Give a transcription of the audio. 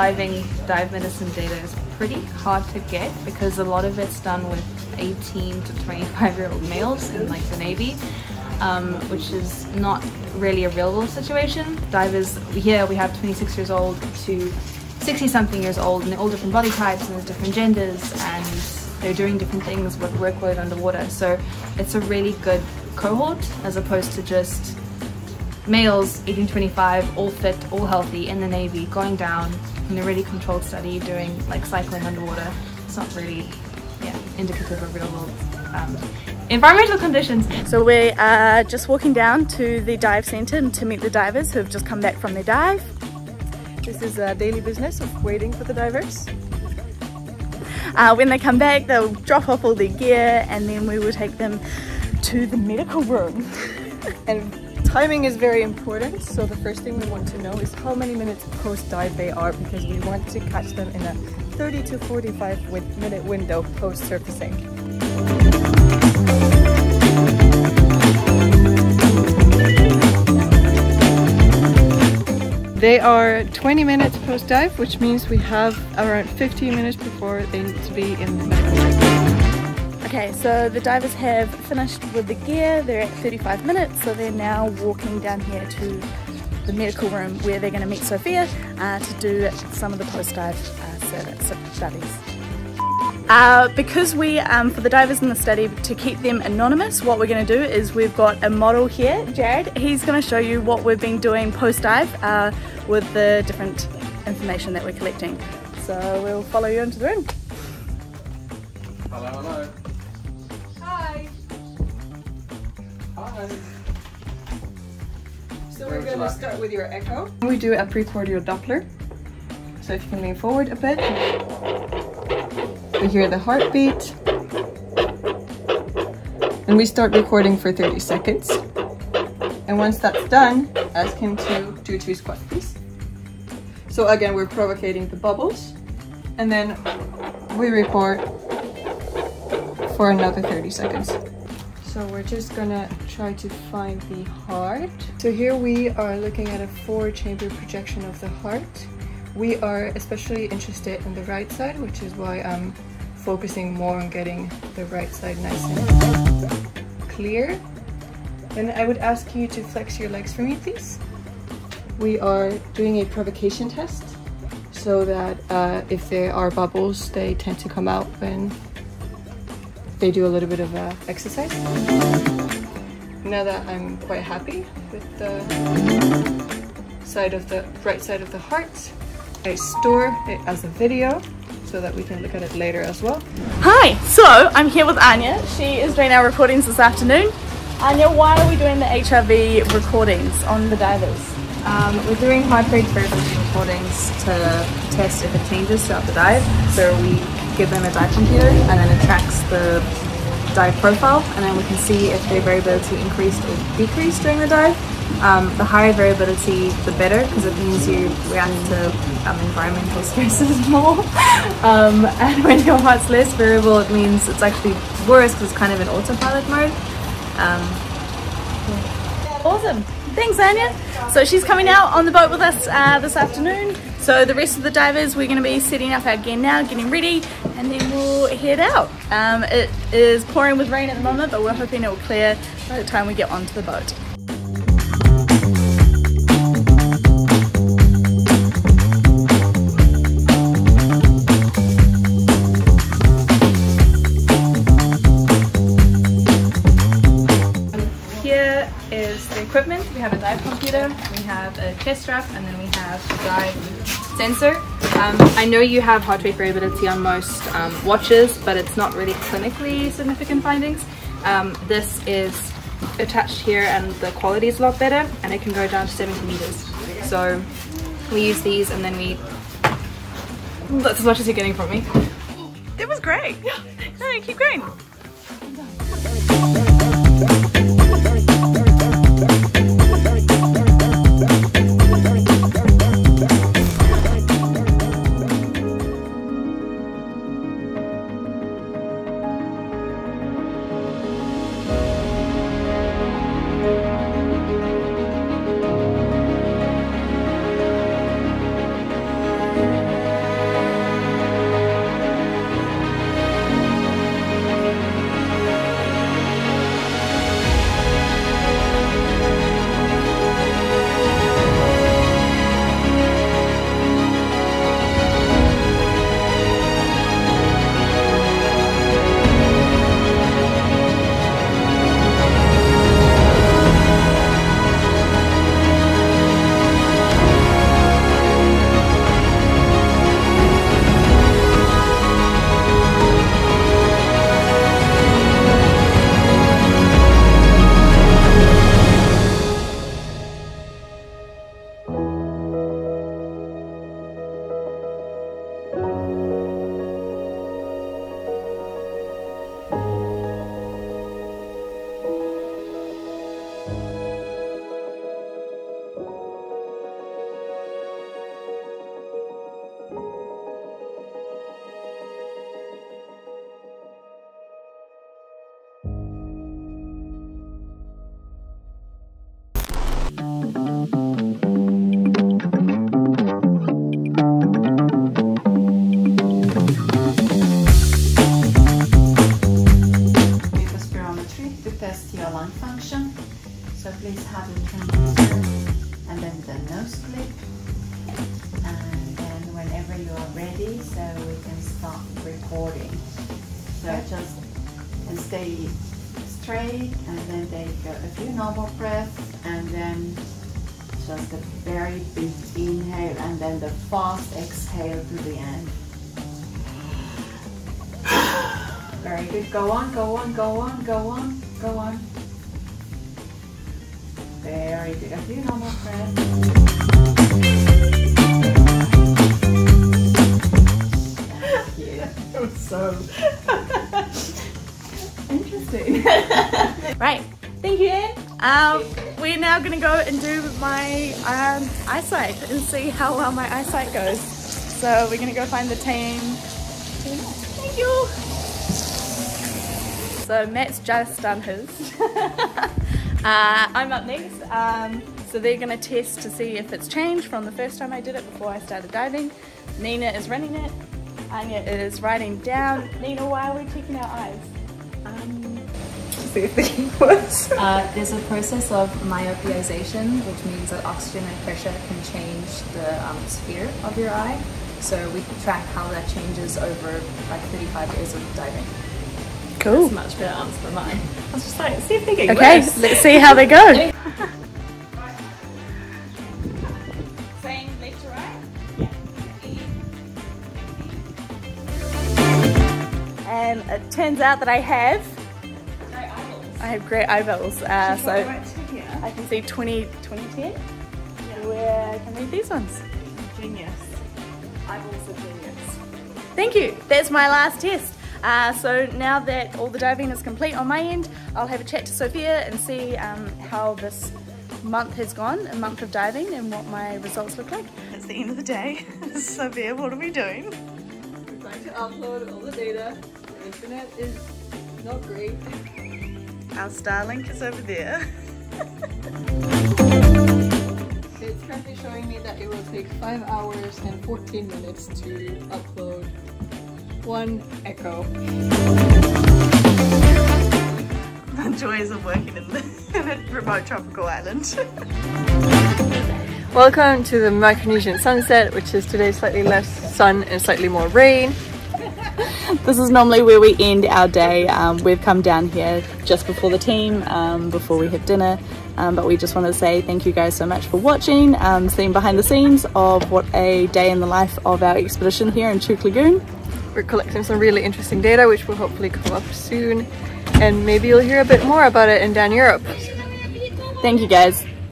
diving dive medicine data is pretty hard to get because a lot of it's done with 18 to 25 year old males in like the Navy, um, which is not really a real world situation. Divers here we have 26 years old to 60 something years old and they're all different body types and there's different genders and they're doing different things with workload underwater. So it's a really good cohort as opposed to just males 1825 all fit all healthy in the navy going down in a really controlled study doing like cycling underwater. It's not really yeah indicative of real world um, environmental conditions. So we are just walking down to the dive center to meet the divers who have just come back from their dive. This is a daily business of waiting for the divers. Uh, when they come back they'll drop off all their gear and then we will take them to the medical room. And Timing is very important, so the first thing we want to know is how many minutes post-dive they are because we want to catch them in a 30 to 45 minute window post-surfacing. They are 20 minutes post-dive, which means we have around 15 minutes before they need to be in the medical. Okay, so the divers have finished with the gear. They're at 35 minutes, so they're now walking down here to the medical room where they're going to meet Sophia uh, to do some of the post-dive uh, studies. Uh, because we, um, for the divers in the study, to keep them anonymous, what we're going to do is we've got a model here, Jared. He's going to show you what we've been doing post-dive uh, with the different information that we're collecting. So we'll follow you into the room. Hello, hello. So we're going to start with your echo. We do a precordial Doppler. So if you can lean forward a bit. We hear the heartbeat. And we start recording for 30 seconds. And once that's done, ask him to do two squats, please. So again, we're provocating the bubbles. And then we record for another 30 seconds. So we're just gonna try to find the heart. So here we are looking at a four chamber projection of the heart. We are especially interested in the right side, which is why I'm focusing more on getting the right side nice and clear. And I would ask you to flex your legs for me, please. We are doing a provocation test so that uh, if there are bubbles, they tend to come out when they do a little bit of uh, exercise. Now that I'm quite happy with the side of the right side of the heart, I store it as a video so that we can look at it later as well. Hi, so I'm here with Anya. She is doing our recordings this afternoon. Anya, why are we doing the HRV recordings on the divers? Um, we're doing heart rate variability recordings to test if it changes throughout the dive. So we give them a dive computer and then it tracks the dive profile and then we can see if their variability increased or decreased during the dive. Um, the higher variability the better because it means you react to um, environmental stresses more um, and when your heart's less variable it means it's actually worse because it's kind of in autopilot mode. Um, yeah. Awesome! Thanks Anya! So she's coming out on the boat with us uh, this afternoon so the rest of the divers, we're going to be setting up our gear now, getting ready, and then we'll head out. Um, it is pouring with rain at the moment, but we're hoping it will clear by the time we get onto the boat. Have a chest strap, and then we have a dive sensor. Um, I know you have heart rate variability on most um, watches, but it's not really clinically significant findings. Um, this is attached here and the quality is a lot better and it can go down to 70 meters. So we use these and then we, that's as much as you're getting from me. It was great. Yeah, no, keep going. Introduction. So please have your turn. And then the nose clip. And then whenever you are ready, so we can start recording. So just and stay straight and then take a, a few normal breaths and then just a very big inhale and then the fast exhale to the end. Very good. Go on, go on, go on, go on, go on. Very good. A few normal breaths. Thank you. Was so interesting. Right. Thank you, Anne. Um, we're now going to go and do my um, eyesight and see how well my eyesight goes. So we're going to go find the team. Thank you. So Matt's just done his. uh, I'm up next. Um, so they're going to test to see if it's changed from the first time I did it before I started diving. Nina is running it. Anya is writing down. Nina, why are we checking our eyes? Um, See if the key was. uh, there's a process of myopization, which means that oxygen and pressure can change the um, sphere of your eye. So we can track how that changes over like 35 days of diving. Cool. That's a much better answer than mine. I was just like, see if they get Okay, worse. let's see how they go. Same left to right? And it turns out that I have I have great eyeballs. Uh, so I can see 20, 2010. Where I can read these ones. Genius. Eyeballs are genius. Thank you. That's my last test. Uh, so now that all the diving is complete on my end, I'll have a chat to Sophia and see um, how this month has gone, a month of diving, and what my results look like. It's the end of the day. Sophia, what are we doing? We're trying to upload all the data. The internet is not great. Our Starlink is over there. It's currently showing me that it will take 5 hours and 14 minutes to upload one echo. The joys of working in, the, in a remote tropical island. Welcome to the Micronesian sunset, which is today slightly less sun and slightly more rain. This is normally where we end our day. Um, we've come down here just before the team, um, before we have dinner. Um, but we just want to say thank you guys so much for watching, um, seeing behind the scenes of what a day in the life of our expedition here in Chuuk Lagoon. We're collecting some really interesting data, which will hopefully come up soon. And maybe you'll hear a bit more about it in Dan Europe. Thank you guys.